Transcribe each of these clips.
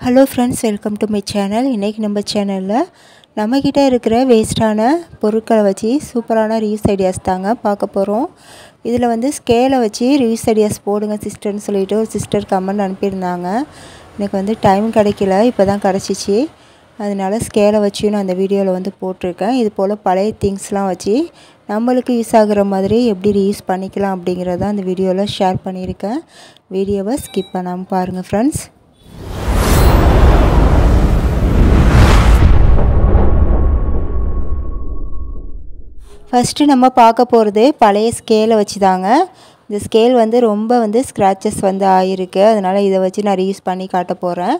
Hello friends welcome to my channel இன்றைக்கி நம்ம சேனலில் நம்மக்கிட்ட இருக்கிற வேஸ்ட்டான பொருட்களை வச்சு சூப்பரான ரீயூஸ் ஐடியாஸ் தாங்க பார்க்க போகிறோம் இதில் வந்து ஸ்கேலை வச்சு ரீயூஸ் ஐடியாஸ் போடுங்க சிஸ்டர்னு சொல்லிட்டு ஒரு சிஸ்டர் கமெண்ட் அனுப்பியிருந்தாங்க. எனக்கு வந்து டைம் கிடைக்கல இப்போ தான் கிடச்சிச்சு. அதனால ஸ்கேலை வச்சு நான் அந்த வீடியோவில் வந்து போட்டிருக்கேன். இது போல் பழைய திங்ஸ்லாம் வச்சு நம்மளுக்கு யூஸ் ஆகுற மாதிரி எப்படி ரீயூஸ் பண்ணிக்கலாம் அப்படிங்கிறத அந்த வீடியோவில் ஷேர் பண்ணியிருக்கேன். வீடியோவை ஸ்கிப் பண்ணாமல் பாருங்கள் ஃப்ரெண்ட்ஸ் ஃபஸ்ட்டு நம்ம பார்க்க போகிறது பழைய ஸ்கேலை வச்சு தாங்க இந்த ஸ்கேல் வந்து ரொம்ப வந்து ஸ்க்ராச்சஸ் வந்து ஆகிருக்கு அதனால் இதை வச்சு நான் ரீயூஸ் பண்ணி காட்ட போகிறேன்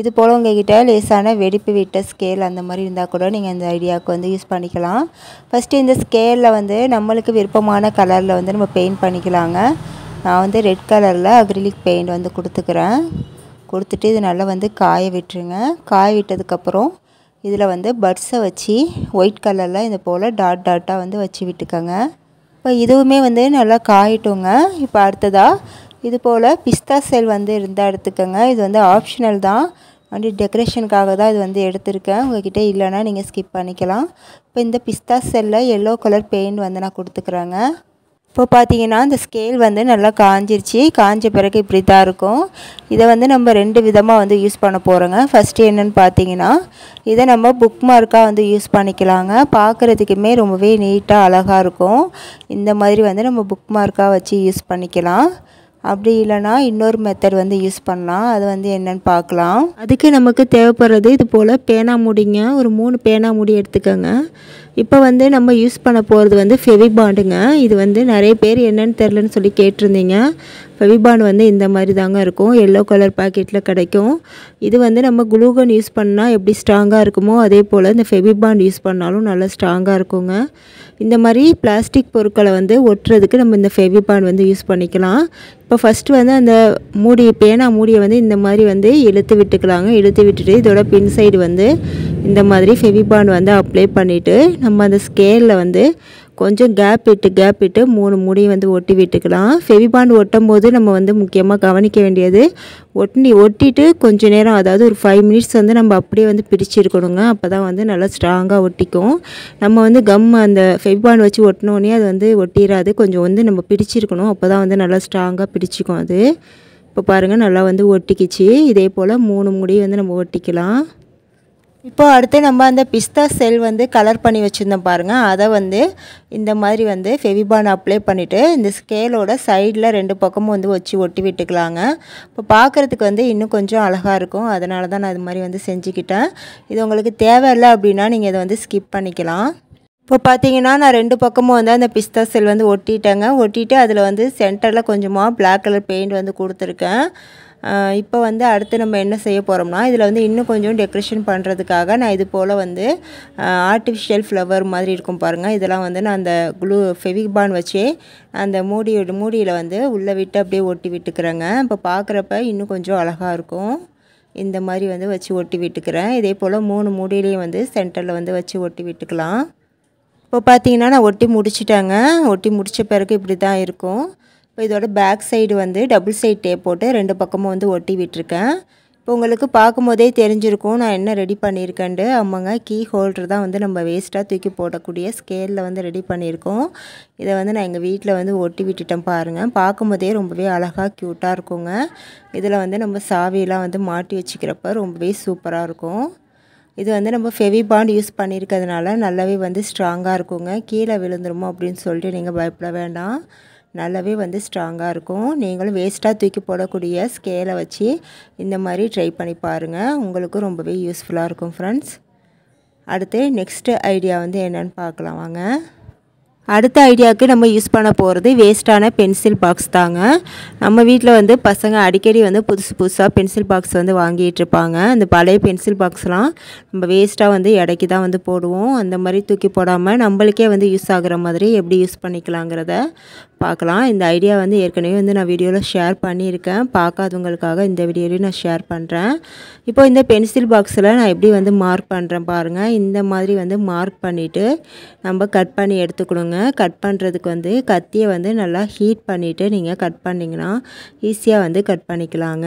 இது போல் உங்கள்கிட்ட லேசான வெடிப்பு விட்ட ஸ்கேல் அந்த மாதிரி இருந்தால் கூட நீங்கள் இந்த ஐடியாவுக்கு வந்து யூஸ் பண்ணிக்கலாம். ஃபஸ்ட்டு இந்த ஸ்கேலில் வந்து நம்மளுக்கு விருப்பமான கலரில் வந்து நம்ம பெயிண்ட் பண்ணிக்கலாங்க. நான் வந்து ரெட் கலரில் அக்ரிலிக் பெயிண்ட் வந்து கொடுத்துக்கிறேன். கொடுத்துட்டு இது நல்லா வந்து காய விட்டுருங்க. காய விட்டதுக்கப்புறம் இதில் வந்து பட்ஸை வச்சு ஒயிட் கலரில் இது போல் டாட் டாட்டாக வந்து வச்சு விட்டுக்கோங்க. இப்போ இதுவுமே வந்து நல்லா காயிட்டோங்க. இப்போ அடுத்ததாக இது போல் பிஸ்தா செல் வந்து இருந்தால் எடுத்துக்கோங்க. இது வந்து ஆப்ஷனல் தான். வந்து டெக்கரேஷனுக்காக தான் இது வந்து எடுத்திருக்கேன். உங்கள்கிட்ட இல்லைன்னா நீங்கள் ஸ்கிப் பண்ணிக்கலாம். இப்போ இந்த பிஸ்தா செல்லில் எல்லோ கலர் பெயிண்ட் வந்து நான் கொடுத்துக்குறேங்க. இப்போ பார்த்தீங்கன்னா இந்த ஸ்கேல் வந்து நல்லா காஞ்சிருச்சு. காஞ்ச பிறகு இப்படி தான் இருக்கும். இதை வந்து நம்ம ரெண்டு விதமாக வந்து யூஸ் பண்ண போகிறோங்க ஃபஸ்ட்டு என்னென்னு பார்த்தீங்கன்னா இதை நம்ம புக் மார்க்காக வந்து யூஸ் பண்ணிக்கலாங்க. பார்க்குறதுக்குமே ரொம்பவே நீட்டாக அழகாக இருக்கும். இந்த மாதிரி வந்து நம்ம புக் மார்க்காக வச்சு யூஸ் பண்ணிக்கலாம். அப்படி இல்லைனா இன்னொரு மெத்தட் வந்து யூஸ் பண்ணலாம். அது வந்து என்னென்னு பார்க்கலாம். அதுக்கு நமக்கு தேவைப்படுறது இது போல் பேனா முடிங்க. ஒரு மூணு பேனா முடி எடுத்துக்கோங்க. இப்போ வந்து நம்ம யூஸ் பண்ண போகிறது வந்து ஃபெவிபாண்டுங்க இது வந்து நிறைய பேர் என்னன்னு தெரிலன்னு சொல்லி கேட்டிருந்தீங்க. ஃபெவிபான் வந்து இந்த மாதிரி தாங்க இருக்கும். எல்லோ கலர் பாக்கெட்டில் கிடைக்கும். இது வந்து நம்ம குளூகன் யூஸ் பண்ணால் எப்படி ஸ்ட்ராங்காக இருக்குமோ அதே போல் இந்த ஃபெவிபான் யூஸ் பண்ணாலும் நல்லா ஸ்ட்ராங்காக இருக்குங்க. இந்த மாதிரி பிளாஸ்டிக் பொருட்களை வந்து ஒட்டுறதுக்கு நம்ம இந்த ஃபெவிபான் வந்து யூஸ் பண்ணிக்கலாம். இப்போ ஃபஸ்ட்டு வந்து அந்த மூடி பேனா மூடியை வந்து இந்த மாதிரி வந்து இழுத்து விட்டுக்கலாங்க. இழுத்து விட்டுட்டு இதோட பின் சைடு வந்து இந்த மாதிரி ஃபெவிபான் வந்து அப்ளை பண்ணிவிட்டு நம்ம அந்த ஸ்கேலில் வந்து கொஞ்சம் கேப் விட்டு கேப் விட்டு மூணு முடியும் வந்து ஒட்டி விட்டுக்கலாம். ஃபெவிபாண்ட் ஒட்டும் போது நம்ம வந்து முக்கியமாக கவனிக்க வேண்டியது ஒட்டி ஒட்டிட்டு கொஞ்சம் நேரம் அதாவது ஒரு ஃபைவ் மினிட்ஸ் வந்து நம்ம அப்படியே வந்து பிடிச்சிருக்கணுங்க அப்போ தான் வந்து நல்லா ஸ்ட்ராங்காக ஒட்டிக்கும். நம்ம வந்து கம் அந்த ஃபெவிபாண்ட் வச்சு ஒட்டினோடனே அது வந்து ஒட்டிடாது கொஞ்சம் வந்து நம்ம பிடிச்சிருக்கணும் அப்போ தான் வந்து நல்லா ஸ்ட்ராங்காக பிடிச்சிக்கும் அது. இப்போ பாருங்கள் நல்லா வந்து ஒட்டிக்கிச்சு. இதே போல் மூணு முடி வந்து நம்ம ஒட்டிக்கலாம். இப்போ அடுத்து நம்ம அந்த பிஸ்தா செல் வந்து கலர் பண்ணி வச்சுருந்தோம் பாருங்கள் அதை வந்து இந்த மாதிரி வந்து ஃபெவிபான் அப்ளை பண்ணிவிட்டு இந்த ஸ்கேலோட சைடில் ரெண்டு பக்கமும் வந்து வச்சு ஒட்டி விட்டுக்கலாங்க. இப்போ பார்க்குறதுக்கு வந்து இன்னும் கொஞ்சம் அழகாக இருக்கும். அதனால தான் நான் இது மாதிரி வந்து செஞ்சுக்கிட்டேன். இது உங்களுக்கு தேவையில்லை அப்படின்னா நீங்கள் இதை வந்து ஸ்கிப் பண்ணிக்கலாம். இப்போ பார்த்தீங்கன்னா நான் ரெண்டு பக்கமும் வந்து அந்த பிஸ்தா செல் வந்து ஒட்டிட்டேங்க. ஒட்டிட்டு அதில் வந்து சென்டரில் கொஞ்சமாக பிளாக் கலர் பெயிண்ட் வந்து கொடுத்துருக்கேன். இப்போ வந்து அடுத்து நம்ம என்ன செய்ய போகிறோம்னா இதில் வந்து இன்னும் கொஞ்சம் டெக்கரேஷன் பண்ணுறதுக்காக நான் இது போல் வந்து ஆர்டிஃபிஷியல் ஃப்ளவர் மாதிரி இருக்கும் பாருங்கள் இதெல்லாம் வந்து நான் அந்த க்ளூ ஃபெவிக்பான் வச்சே அந்த மூடியோட மூடியில் வந்து உள்ளே விட்டு அப்படியே ஒட்டி விட்டுக்கிறேங்க. இப்போ பார்க்குறப்ப இன்னும் கொஞ்சம் அழகாக இருக்கும். இந்த மாதிரி வந்து வச்சு ஒட்டி விட்டுக்கிறேன். இதே போல் மூணு மூடியிலையும் வந்து சென்டரில் வந்து வச்சு ஒட்டி விட்டுக்கலாம். இப்போ பார்த்தீங்கன்னா நான் ஒட்டி முடிச்சிட்டேங்க. ஒட்டி முடித்த பிறகு இப்படி தான் இருக்கும். இப்போ இதோட பேக் சைடு வந்து டபுள் சைட் டேப் போட்டு ரெண்டு பக்கமும் வந்து ஒட்டி விட்டுருக்கேன். இப்போ உங்களுக்கு பார்க்கும்போதே தெரிஞ்சிருக்கும் நான் என்ன ரெடி பண்ணியிருக்கேன்ட்டு. ஆமாங்க கீ ஹோல்டர் தான் வந்து நம்ம வேஸ்ட்டாக தூக்கி போடக்கூடிய ஸ்கேலில் வந்து ரெடி பண்ணியிருக்கோம். இதை வந்து நான் எங்கள் வீட்டில் வந்து ஒட்டி விட்டுட்டேன் பாருங்கள் பார்க்கும்போதே ரொம்பவே அழகாக க்யூட்டாக இருக்குங்க. இதில் வந்து நம்ம சாவியெல்லாம் வந்து மாட்டி வச்சுக்கிறப்ப ரொம்பவே சூப்பராக இருக்கும். இது வந்து நம்ம ஃபெவிபாண்ட் யூஸ் பண்ணியிருக்கிறதுனால நல்லாவே வந்து ஸ்ட்ராங்காக இருக்குங்க. கீழே விழுந்துருமோ அப்படின்னு சொல்லிட்டு நீங்கள் பயப்பட வேண்டாம். நல்லாவே வந்து ஸ்ட்ராங்காக இருக்கும். நீங்களும் வேஸ்ட்டாக தூக்கி போடக்கூடிய ஸ்கேலை வச்சு இந்த மாதிரி ட்ரை பண்ணி பாருங்கள் உங்களுக்கும் ரொம்பவே யூஸ்ஃபுல்லாக இருக்கும் ஃப்ரெண்ட்ஸ் அடுத்து நெக்ஸ்ட்டு ஐடியா வந்து என்னென்னு பார்க்கலாம் வாங்க. அடுத்த ஐடியாவுக்கு நம்ம யூஸ் பண்ண போகிறது வேஸ்ட்டான பென்சில் பாக்ஸ் தாங்க. நம்ம வீட்டில் வந்து பசங்க அடிக்கடி வந்து புதுசு புதுசாக பென்சில் பாக்ஸ் வந்து வாங்கிட்டு இருப்பாங்க. அந்த பழைய பென்சில் பாக்ஸ்லாம் நம்ம வேஸ்ட்டாக வந்து இடைக்கு தான் வந்து போடுவோம். அந்த மாதிரி தூக்கி போடாமல் நம்மளுக்கே வந்து யூஸ் ஆகுற மாதிரி எப்படி யூஸ் பண்ணிக்கலாங்கிறத பார்க்கலாம். இந்த ஐடியா வந்து ஏற்கனவே வந்து நான் வீடியோவில் ஷேர் பண்ணியிருக்கேன். பார்க்காதவங்களுக்காக இந்த வீடியோலையும் நான் ஷேர் பண்ணுறேன் இப்போ இந்த பென்சில் பாக்ஸில் நான் எப்படி வந்து மார்க் பண்ணுறேன் பாருங்கள் இந்த மாதிரி வந்து மார்க் பண்ணிவிட்டு நம்ம கட் பண்ணி எடுத்துக்கணுங்க. கட் பண்ணுறதுக்கு வந்து கத்தியை வந்து நல்லா ஹீட் பண்ணிவிட்டு நீங்கள் கட் பண்ணிங்கன்னா ஈஸியாக வந்து கட் பண்ணிக்கலாங்க.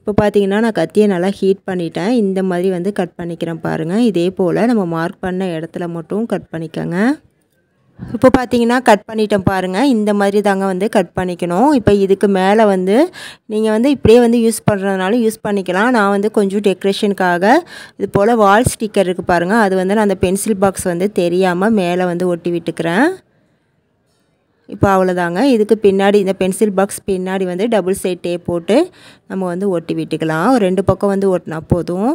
இப்போ பார்த்தீங்கன்னா நான் கத்தியை நல்லா ஹீட் பண்ணிட்டேன். இந்த மாதிரி வந்து கட் பண்ணிக்கிறேன் பாருங்கள் இதே போல் நம்ம மார்க் பண்ண இடத்துல மட்டும் கட் பண்ணிக்கோங்க. இப்போ பார்த்தீங்கன்னா கட் பண்ணிட்டேன் பாருங்கள் இந்த மாதிரி தாங்க வந்து கட் பண்ணிக்கணும். இப்போ இதுக்கு மேலே வந்து நீங்கள் வந்து இப்படியே வந்து யூஸ் பண்ணுறதுனால யூஸ் பண்ணிக்கலாம். நான் வந்து கொஞ்சம் டெக்கரேஷனுக்காக இது போல் வால் ஸ்டிக்கர் இருக்குது பாருங்கள் அது வந்து நான் அந்த பென்சில் பாக்ஸ் வந்து தெரியாமல் மேலே வந்து ஒட்டி விட்டுக்கிறேன். இப்போ அவ்வளோதாங்க. இதுக்கு பின்னாடி இந்த பென்சில் பாக்ஸ் பின்னாடி வந்து டபுள் சைட் டேப் போட்டு நம்ம வந்து ஒட்டி விட்டுக்கலாம். ரெண்டு பக்கம் வந்து ஒட்டினா போதும்.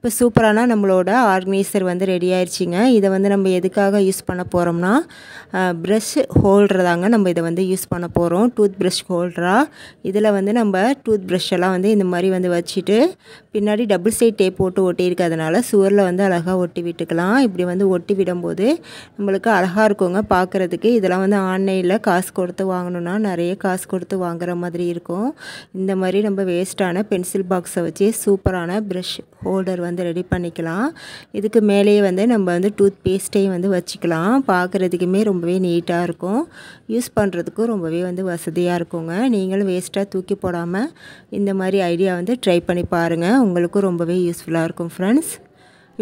இப்போ சூப்பரான நம்மளோட ஆர்கனைசர் வந்து ரெடி ஆயிடுச்சிங்க இதை வந்து நம்ம எதுக்காக யூஸ் பண்ண போகிறோம்னா ப்ரஷ் ஹோல்டர் தாங்க நம்ம இதை வந்து யூஸ் பண்ண போகிறோம் டூத் ப்ரஷ் ஹோல்டராக இதில் வந்து நம்ம டூத் ப்ரஷ்ஷெல்லாம் வந்து இந்த மாதிரி வந்து வச்சுட்டு பின்னாடி டபுள் சைட் டேப் போட்டு ஒட்டியிருக்கிறதுனால சுவரில் வந்து அழகாக ஒட்டி விட்டுக்கலாம். இப்படி வந்து ஒட்டி விடும்போது நம்மளுக்கு அழகாக இருக்குங்க பார்க்குறதுக்கு. இதெல்லாம் வந்து ஆன்லைனில் காசு கொடுத்து வாங்கணுன்னா நிறைய காசு கொடுத்து வாங்குற மாதிரி இருக்கும். இந்த மாதிரி நம்ம வேஸ்ட்டான பென்சில் பாக்ஸை வச்சு சூப்பரான ப்ரஷ் ஹோல்டர் வந்து வந்து ரெடி பண்ணிக்கலாம். இதுக்கு மேலேயே வந்து நம்ம வந்து டூத் பேஸ்ட்டையும் வந்து வச்சுக்கலாம். பார்க்குறதுக்குமே ரொம்பவே நீட்டாக இருக்கும். யூஸ் பண்ணுறதுக்கும் ரொம்பவே வந்து வசதியாக இருக்குங்க. நீங்களும் வேஸ்ட்டாக தூக்கி போடாமல் இந்த மாதிரி ஐடியா வந்து ட்ரை பண்ணி பாருங்கள் உங்களுக்கும் ரொம்பவே யூஸ்ஃபுல்லாக இருக்கும் ஃப்ரெண்ட்ஸ்.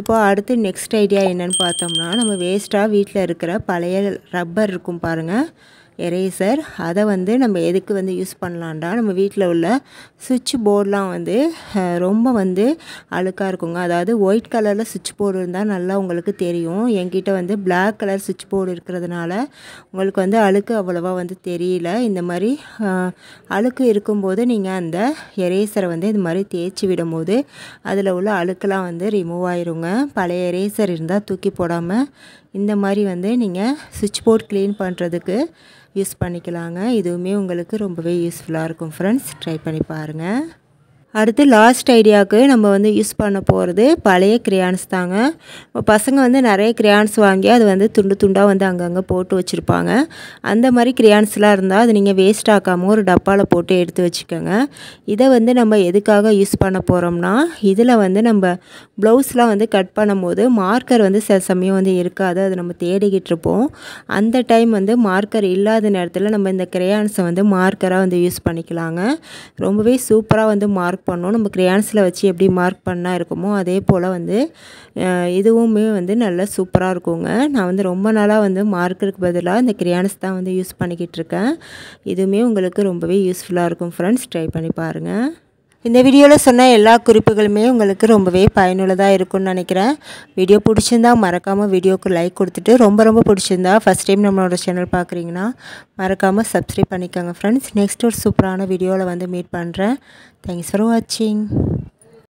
இப்போது அடுத்து நெக்ஸ்ட் ஐடியா என்னென்னு பார்த்தோம்னா நம்ம வேஸ்ட்டாக வீட்டில் இருக்கிற பழைய ரப்பர் இருக்கும் பாருங்கள் எரேசர் அதை வந்து நம்ம எதுக்கு வந்து யூஸ் பண்ணலான்டா நம்ம வீட்டில் உள்ள சுவிட்ச் போர்டெலாம் வந்து ரொம்ப வந்து அழுக்காக இருக்குங்க. அதாவது ஒயிட் கலரில் சுவிட்ச் போர்டு இருந்தால் நல்லா உங்களுக்கு தெரியும். என்கிட்ட வந்து பிளாக் கலர் சுவிட்ச் போர்டு இருக்கிறதுனால உங்களுக்கு வந்து அழுக்கு அவ்வளோவா வந்து தெரியல. இந்த மாதிரி அழுக்கு இருக்கும்போது நீங்கள் அந்த எரேசரை வந்து இது மாதிரி தேய்ச்சி விடும்போது அதில் உள்ள அழுக்கெல்லாம் வந்து ரிமூவ் ஆயிருங்க. பழைய எரேசர் இருந்தால் தூக்கி போடாமல் இந்த மாதிரி வந்து நீங்கள் சுவிட்ச் போர்ட் க்ளீன் பண்ணுறதுக்கு யூஸ் பண்ணிக்கலாங்க. இதுவுமே உங்களுக்கு ரொம்பவே யூஸ்ஃபுல்லாக இருக்கும் ஃப்ரெண்ட்ஸ் ட்ரை பண்ணி பாருங்கள் அடுத்து லாஸ்ட் ஐடியாவுக்கு நம்ம வந்து யூஸ் பண்ண போகிறது பழைய கிரியான்ஸ் தாங்க. பசங்க வந்து நிறைய கிரியான்ஸ் வாங்கி அது வந்து துண்டு துண்டாக வந்து அங்கங்கே போட்டு வச்சுருப்பாங்க. அந்த மாதிரி கிரியான்ஸ்லாம் இருந்தால் அது நீங்கள் வேஸ்ட் ஆக்காமல் ஒரு டப்பாவில் போட்டு எடுத்து வச்சுக்கோங்க. இதை வந்து நம்ம எதுக்காக யூஸ் பண்ண போகிறோம்னா இதில் வந்து நம்ம ப்ளவுஸ்லாம் வந்து கட் பண்ணும்போது மார்க்கர் வந்து சில சமயம் வந்து இருக்காது அது நம்ம தேடிக்கிட்டு இருப்போம். அந்த டைம் வந்து மார்க்கர் இல்லாத நேரத்தில் நம்ம இந்த கிரையான்ஸை வந்து மார்க்கராக வந்து யூஸ் பண்ணிக்கலாங்க. ரொம்பவே சூப்பராக வந்து மார்க் மார்க் பண்ணோம். நம்ம கிரையான்ஸில் வச்சு எப்படி மார்க் பண்ணால் இருக்குமோ அதே போல் வந்து இதுவுமே வந்து நல்லா சூப்பராக இருக்குங்க. நான் வந்து ரொம்ப நாளாக வந்து மார்க்கருக்கு பதிலாக இந்த கிரையான்ஸ் தான் வந்து யூஸ் பண்ணிக்கிட்டு இருக்கேன். இதுவுமே உங்களுக்கு ரொம்பவே யூஸ்ஃபுல்லாக இருக்கும் ஃப்ரெண்ட்ஸ் ட்ரை பண்ணி பாருங்கள் இந்த வீடியோவில் சொன்ன எல்லா குறிப்புகளுமே உங்களுக்கு ரொம்பவே பயனுள்ளதாக இருக்கும்னு நினைக்கிறேன். வீடியோ பிடிச்சிருந்தா மறக்காமல் வீடியோவுக்கு லைக் கொடுத்துட்டு ரொம்ப ரொம்ப பிடிச்சிருந்தா ஃபஸ்ட் டைம் நம்மளோட சேனல் பார்க்குறீங்கன்னா மறக்காமல் சப்ஸ்கிரைப் பண்ணிக்கோங்க ஃப்ரெண்ட்ஸ் நெக்ஸ்ட் ஒரு சூப்பரான வீடியோவில் வந்து மீட் பண்ணுறேன் தேங்க்ஸ் ஃபார் வாட்சிங்